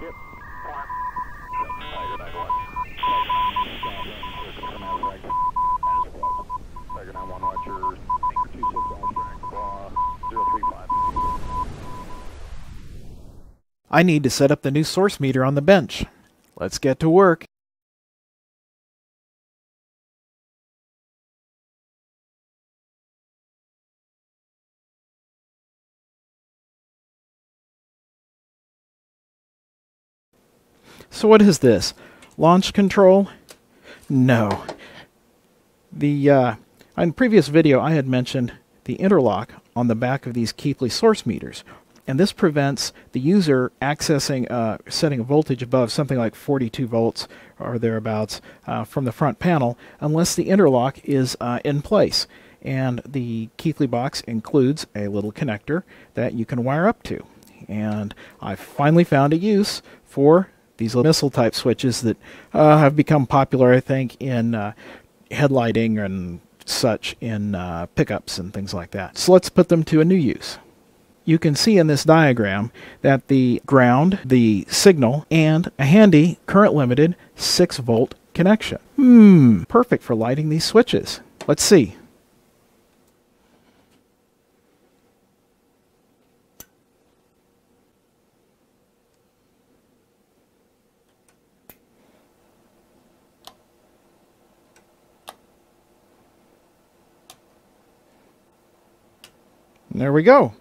Yep. Tiger 9 1. Tiger 9 1, Scotland, clear confirm as as it was. Tiger 9 1, Roger, anchor 26 abstract, blah, 035. I need to set up the new source meter on the bench. Let's get to work. So what is this? Launch control? No. The uh, in previous video I had mentioned the interlock on the back of these Keithley source meters, and this prevents the user accessing uh, setting a voltage above something like 42 volts or thereabouts uh, from the front panel unless the interlock is uh, in place. And the Keithley box includes a little connector that you can wire up to. And I finally found a use for these little missile type switches that uh, have become popular, I think, in uh, headlighting and such in uh, pickups and things like that. So let's put them to a new use. You can see in this diagram that the ground, the signal, and a handy current limited 6 volt connection. Hmm, perfect for lighting these switches. Let's see. There we go.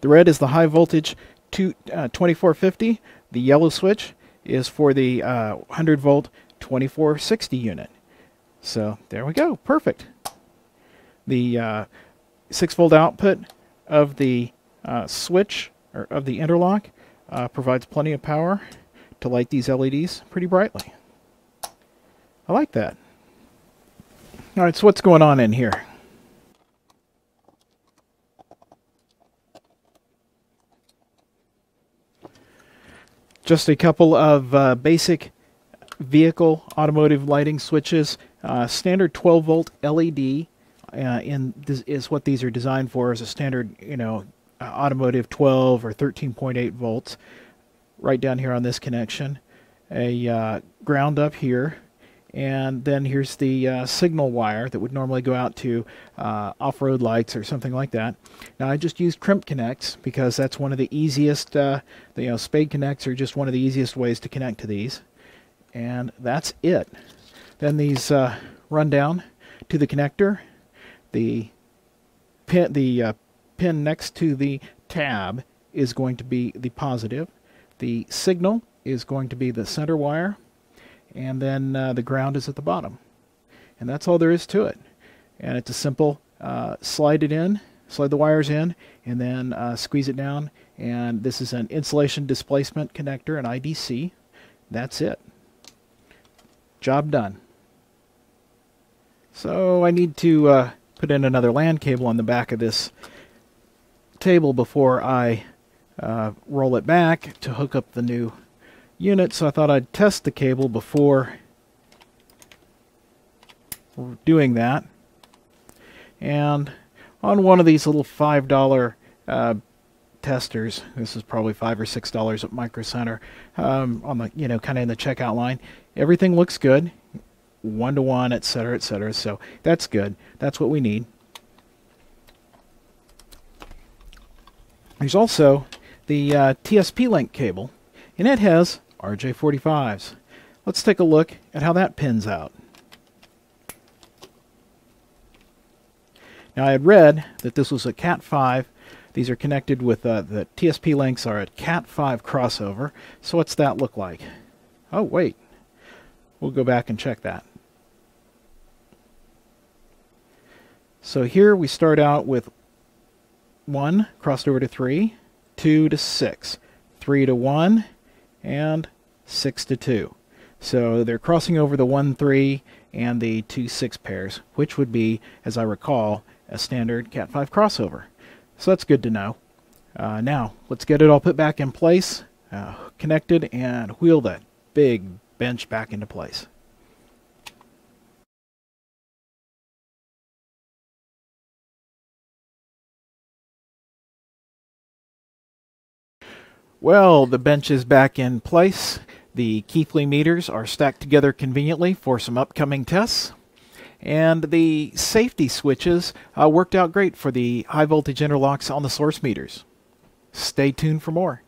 The red is the high voltage two, uh, 2450. The yellow switch is for the uh, 100 volt 2460 unit. So there we go. Perfect. The uh, 6 volt output of the uh, switch or of the interlock uh, provides plenty of power to light these LEDs pretty brightly. I like that. All right, so what's going on in here? Just a couple of uh, basic vehicle automotive lighting switches. Uh, standard 12 volt LED uh, in this is what these are designed for as a standard, you know, uh, automotive 12 or 13.8 volts. Right down here on this connection, a uh, ground up here, and then here's the uh, signal wire that would normally go out to uh, off-road lights or something like that. Now I just used crimp connects because that's one of the easiest, uh, you know, spade connects are just one of the easiest ways to connect to these. And that's it. Then these uh, run down to the connector. The pin, the uh, pin next to the tab is going to be the positive. The signal is going to be the center wire and then uh, the ground is at the bottom. And that's all there is to it. And it's a simple uh, slide it in, slide the wires in, and then uh, squeeze it down. And this is an insulation displacement connector, an IDC. That's it. Job done. So I need to uh, put in another LAN cable on the back of this table before I uh, roll it back to hook up the new unit, so I thought I'd test the cable before doing that. And on one of these little $5 uh, testers, this is probably 5 or $6 at Micro Center, um, on the, you know, kind of in the checkout line, everything looks good, one-to-one, etc., etc., so that's good. That's what we need. There's also the uh, TSP link cable, and it has RJ45s. Let's take a look at how that pins out. Now I had read that this was a Cat5. These are connected with uh, the TSP links are a Cat5 crossover. So what's that look like? Oh wait, we'll go back and check that. So here we start out with 1 crossed over to 3, 2 to 6, 3 to 1, and 6 to 2. So they're crossing over the 1 3 and the 2 6 pairs, which would be, as I recall, a standard Cat 5 crossover. So that's good to know. Uh, now, let's get it all put back in place, uh, connected, and wheel that big bench back into place. Well, the bench is back in place. The Keithley meters are stacked together conveniently for some upcoming tests. And the safety switches uh, worked out great for the high voltage interlocks on the source meters. Stay tuned for more.